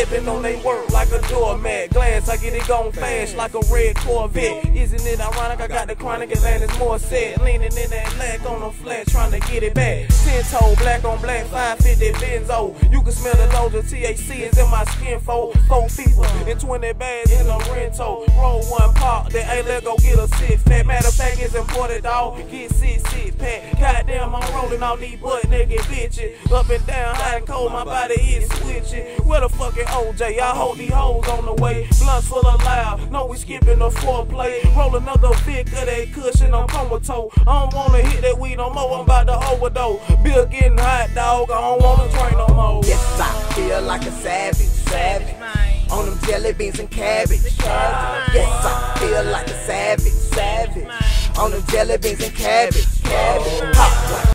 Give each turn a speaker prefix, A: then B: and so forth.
A: Standing on they work like a doormat. Glass, I get it gone fast like a red Corvette. Isn't it ironic? I got the chronic Atlantis more set. Leaning in that leg on the flat, trying to get it back. Ten toe, black on black, 550 benzo. You can smell the loads of THC is in my skin fold. Four people and 20 bags in a rental. Roll one pop, then let go get a six pack. Matter of fact, it's imported, dog. Get six, six pack. I'm rolling on these butt naked bitches. Up and down, hot and cold, my body is switching. Where the fucking OJ? I hold these hoes on the way. Blunts full of loud. No, we skipping the foreplay. Roll another Vic of that cushion on comatose. I don't wanna hit that weed no more. I'm about to overdose. Bill getting hot, dog. I don't wanna train no more.
B: Yes, I feel like a savage, savage. On them jelly beans and cabbage. Yes, I feel like a savage, savage. On them jelly beans and cabbage, cabbage.